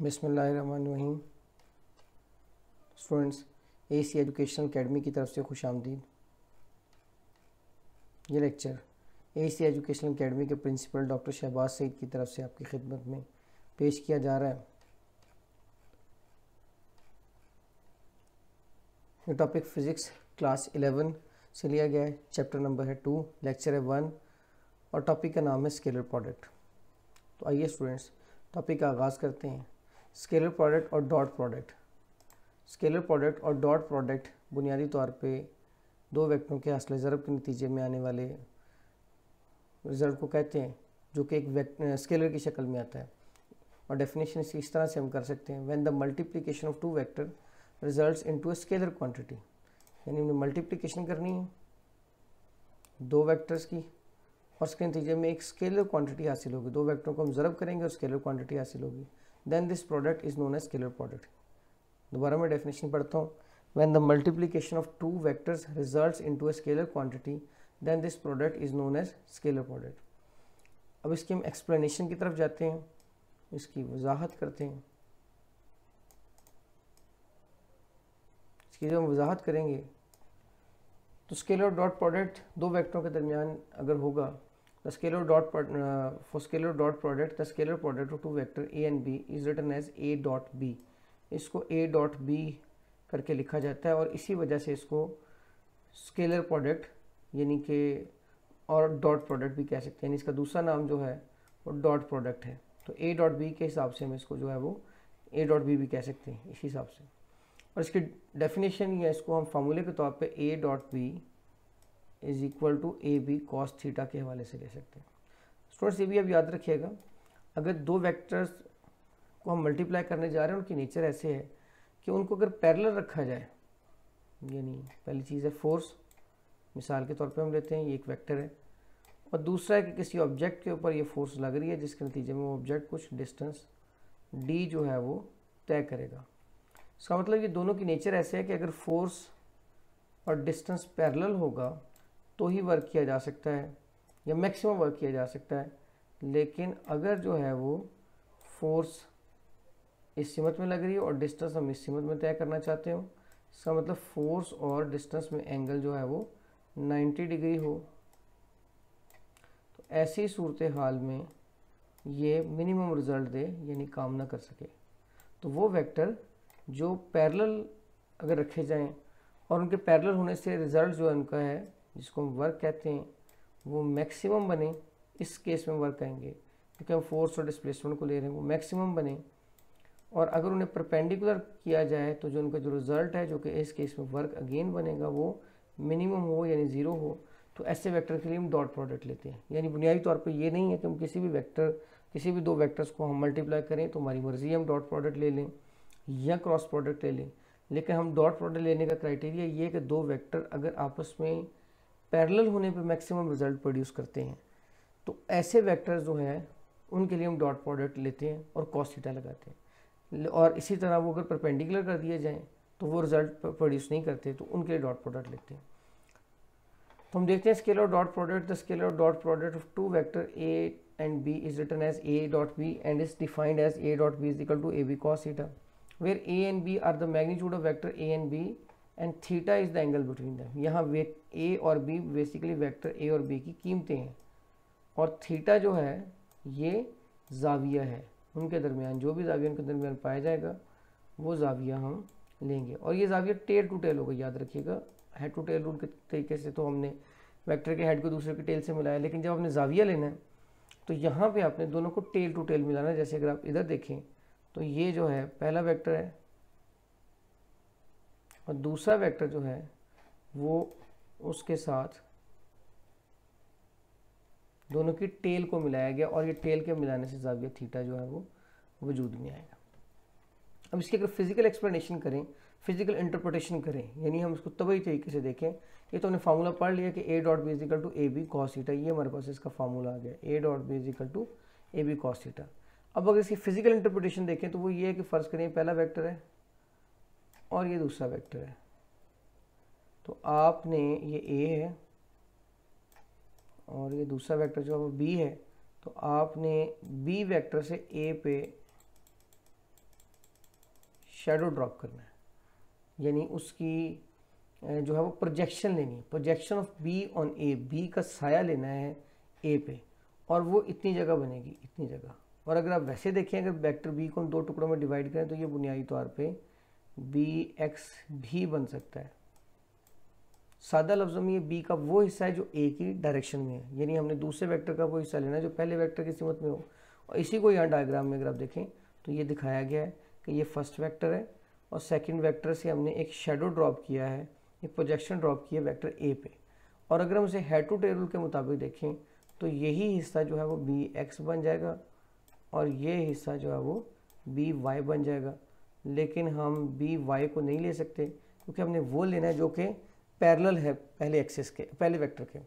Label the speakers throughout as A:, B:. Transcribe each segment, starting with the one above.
A: बिसमीम students A C educational academy की तरफ़ से खुश आमदीद ये lecture A C educational academy के प्रिंसिपल डॉक्टर शहबाज सईद की तरफ़ से आपकी खिदमत में पेश किया जा रहा है। ये टॉपिक फ़िज़िक्स क्लास 11 से लिया गया है। चैप्टर नंबर है टू लेक्चर है वन और टॉपिक का नाम है स्केलर प्रोडक्ट तो आइए स्टूडेंट्स टॉपिक का आगाज़ करते हैं। स्केलर प्रोडक्ट और डॉट प्रोडक्ट। स्केलर प्रोडक्ट और डॉट प्रोडक्ट बुनियादी तौर पे दो वेक्टरों के हासिल ज़रब के नतीजे में आने वाले रिज़ल्ट को कहते हैं, जो कि एक स्केलर की शक्ल में आता है। और डेफिनेशन इसकी इस तरह से हम कर सकते हैं। When the multiplication of two vector results into a scalar quantity यानी उन्हें मल्टीप्लिकेशन करनी है दो वेक्टर्स की, और उसके नतीजे में एक स्केलर क्वांटिटी हासिल होगी। दो वेक्टरों को हम ज़रब करेंगे और स्केलर क्वांटिटी हासिल होगी। Then this product is known as scalar product दोबारा मैं डेफिनेशन पढ़ता हूँ. When the multiplication of two vectors results into a scalar quantity, then this product is known as scalar product. अब इसकी हम एक्सप्लेनेशन की तरफ़ जाते हैं. इसकी वजाहत करते हैं. इसकी जब हम वजाहत करेंगे तो स्केलर डॉट प्रोडक्ट दो वेक्टरों के दरमियान अगर होगा The scalar dot uh, for scalar dot product, the scalar product of two vector a and b is written as a dot b. इसको a dot b करके लिखा जाता है और इसी वजह से इसको स्केलर प्रोडक्ट यानी कि और डॉट प्रोडक्ट भी कह सकते हैं। इसका दूसरा नाम जो है वो डॉट प्रोडक्ट है। तो ए डॉट बी के हिसाब से हम इसको जो है वो ए डॉट बी भी कह सकते हैं इसी हिसाब से। और इसकी डेफिनेशन या इसको हम फार्मूले के तौर पे A dot B is equal to A B cos theta के हवाले से ले सकते हैं। स्टूडेंट्स ये भी अब याद रखिएगा, अगर दो वेक्टर्स को हम मल्टीप्लाई करने जा रहे हैं, उनकी नेचर ऐसे है कि उनको अगर पैरेलल रखा जाए, यानी पहली चीज़ है फोर्स मिसाल के तौर पे हम लेते हैं, ये एक वेक्टर है, और दूसरा है कि किसी ऑब्जेक्ट के ऊपर ये फोर्स लग रही है, जिसके नतीजे में वो ऑब्जेक्ट कुछ डिस्टेंस डी जो है वो तय करेगा। इसका मतलब ये दोनों की नेचर ऐसे है कि अगर फोर्स और डिस्टेंस पैरेलल होगा तो ही वर्क किया जा सकता है, या मैक्सिमम वर्क किया जा सकता है। लेकिन अगर जो है वो फोर्स इस सीमत में लग रही है और डिस्टेंस हम इस सीमत में तय करना चाहते हो, इसका मतलब फोर्स और डिस्टेंस में एंगल जो है वो 90 डिग्री हो। तो ऐसी सूरत हाल में ये मिनिमम रिज़ल्ट दे, यानी काम ना कर सके। तो वो वेक्टर जो पैरेलल अगर रखे जाएँ और उनके पैरेलल होने से रिज़ल्ट जो है उनका है जिसको हम वर्क कहते हैं, वो मैक्सिमम बने, इस केस में वर्क आएँगे क्योंकि हम फोर्स और डिस्प्लेसमेंट को ले रहे हैं, वो मैक्सिमम बने। और अगर उन्हें परपेंडिकुलर किया जाए तो जो उनका जो रिज़ल्ट है, जो कि इस केस में वर्क अगेन बनेगा, वो मिनिमम हो, यानी ज़ीरो हो। तो ऐसे वेक्टर के लिए हम डॉट प्रोडक्ट लेते हैं। यानी बुनियादी तौर पर ये नहीं है कि हम किसी भी वेक्टर किसी भी दो वेक्टर्स को हम मल्टीप्लाई करें तो हमारी मर्ज़ी हम डॉट प्रोडक्ट ले लें, या क्रॉस प्रोडक्ट ले लें। लेकिन हम डॉट प्रोडक्ट लेने का क्राइटेरिया ये कि दो वेक्टर अगर आपस में पैरेलल होने पे मैक्सिमम रिज़ल्ट प्रोड्यूस करते हैं। तो ऐसे वेक्टर्स जो हैं, उनके लिए हम डॉट प्रोडक्ट लेते हैं और कॉस लगाते हैं। और इसी तरह वो अगर परपेंडिकुलर कर दिए जाएँ तो वो रिज़ल्ट प्रोड्यूस नहीं करते तो उनके लिए डॉट प्रोडक्ट लेते हैं। तो हम देखते हैं scalar dot product. The scalar dot product of two vector A and B is return as A dot B and is defined as A dot B is equal to A B cos theta. Where A and B are the magnitude of vector A and B and theta is the angle between them यहाँ वे ए और B basically vector A और B की कीमतें हैं। और theta जो है, ये जाविया है। उनके दरमियान, जो भी जाविया उनके दरमियान पाया जाएगा, वो जाविया हम लेंगे। और ये जाविया टेल टू टेल होगा, याद रखिएगा। हेड टू टेल रूल के तरीके से तो हमने वेक्टर के हेड को दूसरे के टेल से मिलाया। लेकिन जब आपने जाविया लेना है तो यहाँ पे आपने दोनों को टेल टू टेल मिलाना है। जैसे अगर आप इधर देखें तो ये जो है, पहला वेक्टर है और दूसरा वेक्टर जो है, वो उसके साथ दोनों की टेल को मिलाया गया और ये टेल के मिलाने से जाविया थीटा जो है वो वजूद में आएगा। अब इसकी अगर फ़िज़िकल एक्सप्लेनेशन करें फ़िज़िकल इंटरप्रटेशन करें, यानी हम इसको तभी तरीके से देखें, ये तो हमने फार्मूला पढ़ लिया कि A dot B is equal to A B cos theta ये हमारे पास इसका फार्मूला आ गया A dot B is equal to A B cos theta अब अगर इसकी फ़िज़िकल इंटरप्रटेशन देखें तो वो ये है कि फ़र्ज़ करें पहला वैक्टर है और ये दूसरा वेक्टर है। तो आपने ये ए है और ये दूसरा वेक्टर जो है वो बी है। तो आपने बी वेक्टर से ए पे शेडो ड्रॉप करना है। यानी उसकी जो है वो प्रोजेक्शन लेनी है। Projection of B on A B का साया लेना है ए पे। और वो इतनी जगह बनेगी, इतनी जगह। और अगर आप वैसे देखें, अगर वेक्टर बी को हम दो टुकड़ों में डिवाइड करें तो ये बुनियादी तौर पे बी एक्स भी बन सकता है। सादा लफ्ज़ों में ये बी का वो हिस्सा है जो ए की डायरेक्शन में है। यानी हमने दूसरे वेक्टर का वो हिस्सा लेना है जो पहले वेक्टर की सीमत में हो। और इसी को यहाँ डायग्राम में अगर आप देखें तो ये दिखाया गया है कि ये फ़र्स्ट वेक्टर है और सेकंड वेक्टर से हमने एक शेडो ड्रॉप किया है, एक प्रोजेक्शन ड्रॉप किया वेक्टर ए पे। और अगर हम उसे हेड टू टेबल के मुताबिक देखें तो यही हिस्सा जो है वो बी एक्स बन जाएगा और ये हिस्सा जो है वो बी वाई बन जाएगा। लेकिन हम बी वाई को नहीं ले सकते, क्योंकि हमने वो लेना है जो कि पैरेलल है पहले एक्सेस के, पहले वेक्टर के।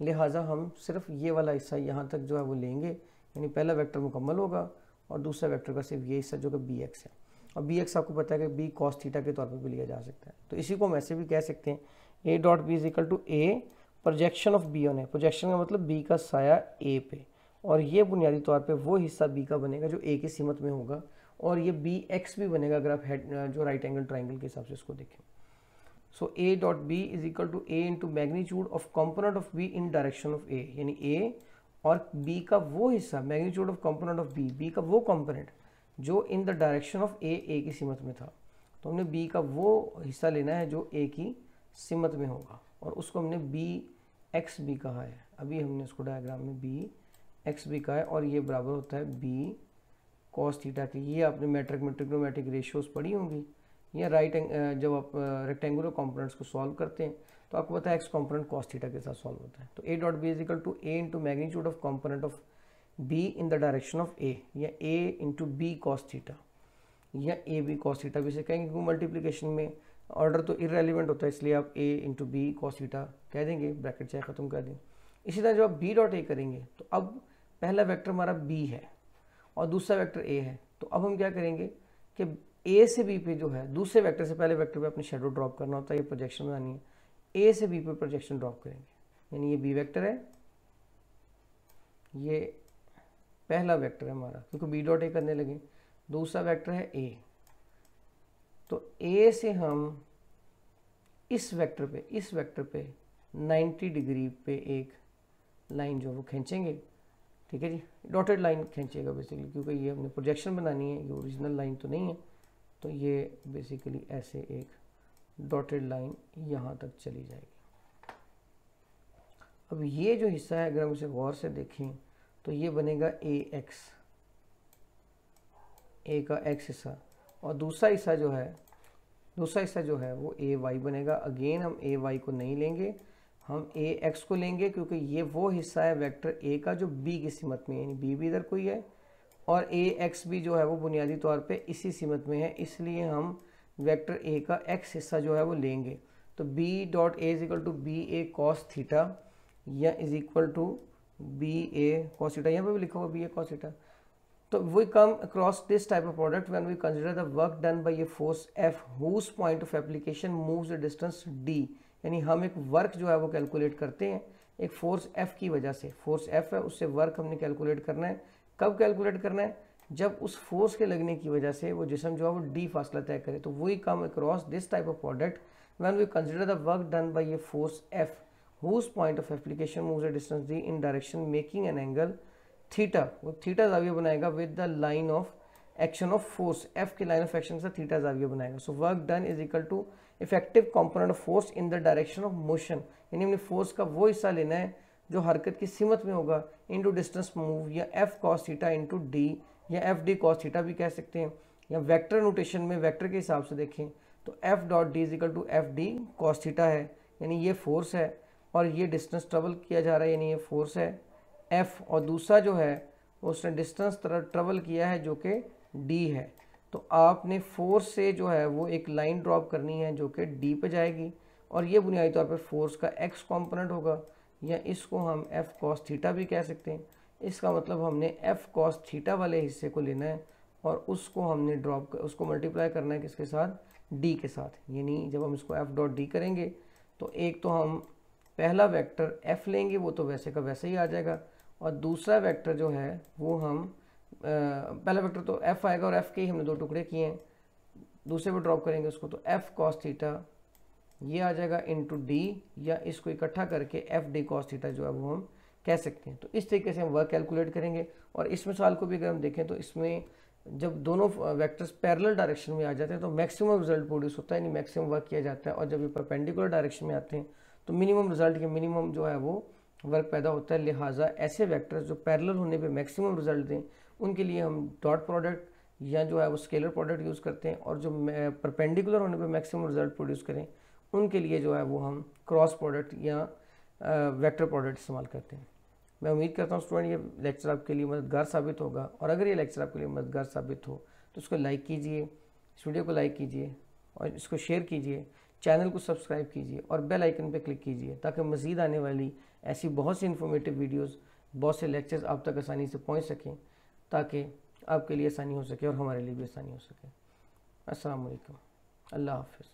A: लिहाजा हम सिर्फ़ ये वाला हिस्सा यहाँ तक जो है वो लेंगे, यानी पहला वेक्टर मुकम्मल होगा और दूसरा वेक्टर का सिर्फ़ ये हिस्सा जो कि बी एक्स है। और बी एक्स आपको पता है कि बी कॉस थीटा के तौर पर भी लिया जा सकता है। तो इसी को हम ऐसे भी कह सकते हैं A dot B is equal to A projection of B on है प्रोजेक्शन का मतलब बी का साया ए पे। और ये बुनियादी तौर पे वो हिस्सा बी का बनेगा जो ए की सीमत में होगा और ये बी एक्स भी बनेगा अगर आप हेड जो राइट एंगल ट्राइंगल के हिसाब से इसको देखें। So A dot B is equal to A into magnitude of component of B in direction of A यानी ए और बी का वो हिस्सा magnitude of component of B B का वो कॉम्पोनेंट जो in the direction of A A की सीमत में था। तो हमने बी का वो हिस्सा लेना है जो ए की सीमत में होगा और उसको हमने बी एक्स बी कहा है। अभी हमने उसको डायग्राम में बी एक्स बी का है और ये बराबर होता है बी कॉस थीटा की। ये आपने मैट्रिक में ट्रिग्नोमेट्रिक रेशियोज पढ़ी होंगी। या राइट जब आप रेक्टेंगुलर कॉम्पोनेंट्स को सॉल्व करते हैं तो आपको पता है एक्स कॉम्पोनेंट कॉस थीटा के साथ सॉल्व होता है। तो A dot B is equal to A into magnitude of component of B in the direction of A या A into B cos theta, या ए बी कॉस थीटा भी से कहेंगे, क्योंकि मल्टीप्लीकेशन में ऑर्डर तो इरेलीवेंट होता है, इसलिए आप A into B cos theta कह देंगे ब्रैकेट चाहे ख़त्म कर दें। इसी तरह जब आप बी डॉट ए करेंगे तो अब पहला वेक्टर हमारा बी है और दूसरा वेक्टर ए है। तो अब हम क्या करेंगे कि ए से बी पे जो है, दूसरे वेक्टर से पहले वेक्टर पे अपनी शेडो ड्रॉप करना होता है, ये प्रोजेक्शन बनानी है। ए से बी पे प्रोजेक्शन ड्रॉप करेंगे। यानी ये बी वेक्टर है। ये पहला वेक्टर है हमारा, क्योंकि बी डॉट ए करने लगे। दूसरा वेक्टर है ए तो ए से हम इस वेक्टर पे, इस वेक्टर पे 90 डिग्री पे एक लाइन जो वो खींचेंगे। ठीक है जी? डॉटेड लाइन खींचेगा बेसिकली क्योंकि ये हमने प्रोजेक्शन बनानी है, ये ओरिजिनल लाइन तो नहीं है। तो ये बेसिकली ऐसे एक डॉटेड लाइन यहाँ तक चली जाएगी। अब ये जो हिस्सा है, अगर हम इसे गौर से देखें तो ये बनेगा ए एक्स ए का एक्स हिस्सा। और दूसरा हिस्सा जो है, दूसरा हिस्सा जो है, वो ए वाई बनेगा। अगेन हम ए वाई को नहीं लेंगे। हम ए एक्स को लेंगे क्योंकि ये वो हिस्सा है वेक्टर ए का जो बी की सीमत में यानी बी भी इधर कोई है और ए एक्स भी जो है वो बुनियादी तौर पे इसी सीमत में है, इसलिए हम वेक्टर ए का एक्स हिस्सा जो है वो लेंगे। तो B dot A is equal to B A cos theta या is equal to B A cos theta यहाँ पे भी लिखा हुआ बी ए कॉस थीटा तो we come across this type of product when we consider the work done by a force F whose point of application moves the distance D यानी हम एक work जो है वो कैलकुलेट करते हैं, एक फोर्स एफ़ की वजह से। फोर्स एफ़ है, उससे वर्क हमने कैलकुलेट करना है। कब कैलकुलेट करना है? जब उस फोर्स के लगने की वजह से वो जिसम जो है वो डी फासला तय करे। तो वही come across this type of product when we consider the work done by a force F whose point of application moves a distance D in direction making an angle theta वो theta जाविया बनाएगा with the line of action of force F की line of action से theta जाविया बनाएगा। So work done is equal to effective component of force in the direction of motion यानी हमने force का वो हिस्सा लेना है जो हरकत की सीमत में होगा। इनटू डिस्टेंस मूव या F cos theta into D या एफ़ डी कॉस थीटा भी कह सकते हैं। या वेक्टर नोटेशन में वेक्टर के हिसाब से देखें तो F dot D is equal to F D cos theta है। यानी ये फोर्स है और ये डिस्टेंस ट्रेवल किया जा रहा है। यानी ये फोर्स है एफ़ और दूसरा जो है, उसने डिस्टेंस ट्रेवल किया है जो कि डी है। तो आपने फोर्स से जो है वो एक लाइन ड्रॉप करनी है जो कि डी पे जाएगी और ये बुनियादी तौर पे फोर्स का एक्स कंपोनेंट होगा या इसको हम एफ़ कॉस थीटा भी कह सकते हैं। इसका मतलब हमने एफ़ कॉस थीटा वाले हिस्से को लेना है और उसको हमने ड्रॉप उसको मल्टीप्लाई करना है किसके साथ? डी के साथ। यानी जब हम इसको एफ़ डॉट डी करेंगे तो एक तो हम पहला वेक्टर एफ़ लेंगे, वो तो वैसे का वैसे ही आ जाएगा और दूसरा वेक्टर जो है वो हम पहला वेक्टर तो एफ़ आएगा और एफ़ के ही हमने दो टुकड़े किए हैं। दूसरे पे ड्रॉप करेंगे उसको तो एफ़ कॉस थीटा ये आ जाएगा इंटू डी या इसको इकट्ठा करके एफ़ डी कॉस थीटा जो है वो हम कह सकते हैं। तो इस तरीके से हम वर्क कैलकुलेट करेंगे और इस मिसाल को भी अगर हम देखें तो इसमें जब दोनों वेक्टर्स पैरेलल डायरेक्शन में आ जाते हैं तो मैक्सिमम रिज़ल्ट प्रोड्यूस होता है, यानी मैक्सिमम वर्क किया जाता है और जब ये परपेंडिकुलर डायरेक्शन में आते हैं तो मिनिमम रिज़ल्ट के मिनिमम जो है वो वर्क पैदा होता है। लिहाजा ऐसे वेक्टर्स जो पैरेलल होने पे मैक्सिमम रिज़ल्ट दें उनके लिए हम डॉट प्रोडक्ट या जो है वो स्केलर प्रोडक्ट यूज़ करते हैं और जो परपेंडिकुलर होने पर मैक्सिमम रिज़ल्ट प्रोड्यूस करें, उनके लिए जो है वो हम क्रॉस प्रोडक्ट या वेक्टर प्रोडक्ट इस्तेमाल करते हैं। मैं उम्मीद करता हूँ स्टूडेंट, ये लेक्चर आपके लिए मददगार साबित होगा और अगर ये लेक्चर आपके लिए मददगार साबित हो तो उसको लाइक कीजिए, इस वीडियो को लाइक कीजिए और इसको शेयर कीजिए, चैनल को सब्सक्राइब कीजिए और बेल आइकन पर क्लिक कीजिए, ताकि मज़ीद आने वाली ऐसी बहुत सी इन्फॉर्मेटिव वीडियोज़ बहुत से लेक्चर्स आप तक आसानी से पहुँच सकें। ताकि आपके लिए आसानी हो सके और हमारे लिए भी आसानी हो सके। असलकम अल्लाह हाफिज़।